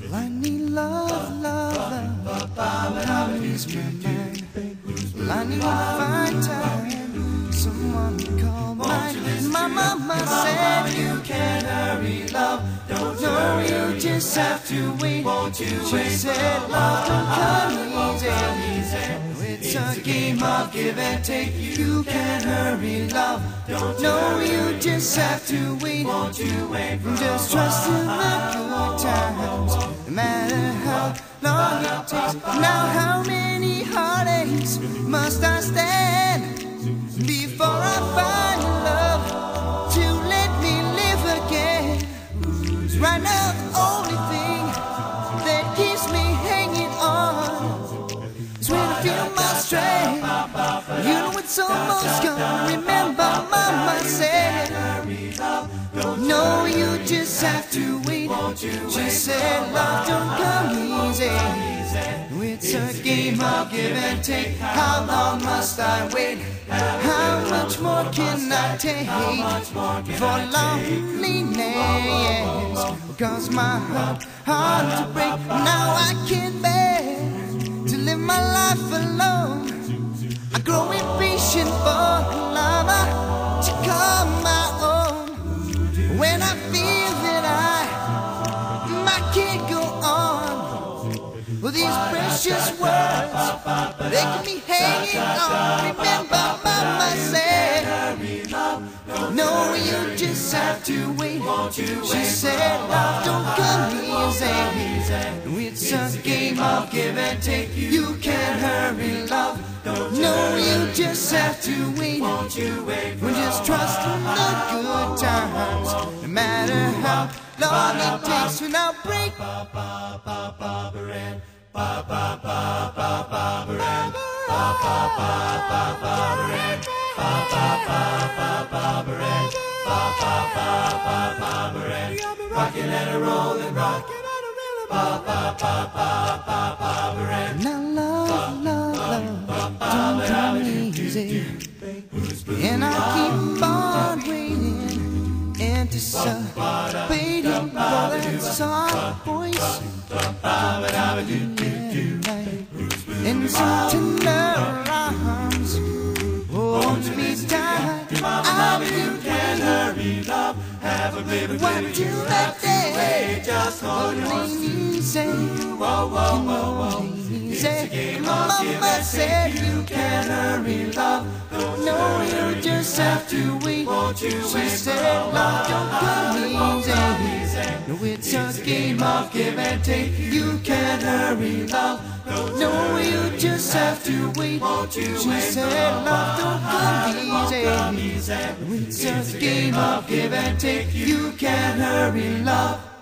Well, I need love, love, love. How is my mind? I need to find time. Someone to call mine. My mama said you can hurry, love. Don't know you just have to wait. She said love don't come a game of give and take. You can't hurry, love. Don't know you just have to wait. Won't you wait? Just trust in the good times. No matter how long it takes. Now how many heartaches must I stand before I find love to let me live again? right now the strength. You know it's almost gone. Remember, Mama said, No, you just have to wait. She said, Love don't come easy. It's a game of give and take. How long must I wait? How much more can I take for loneliness? Cause my heart hard to break. Impatient for love to come my own. When I feel that I, I can't go on. Well, these precious words, they keep me hanging on. Remember, Mama said, No, you just have to wait. She said, Love don't come easy. It's a game of give and take. You can't hurry, love. No, you just have to wait. We just trust in the good times. No matter how long it takes, when I'll break. Rockin' and a rollin', rock. Now love, love, love, don't come easy. And I keep on waiting, anticipating for that soft voice. And some tender arms hold me tight. I You can hurry, love. Have a baby, to You let wait. Just hold on. easy. Whoa, whoa, whoa, whoa. Easy. Mama said you can hurry, love. No, you just have to wait. She said, love don't come easy. No, it's a game of give and take. You can't hurry, love. No, you just have to wait. She said, love don't come easy. No, it's a game of give and take. You can't hurry, love.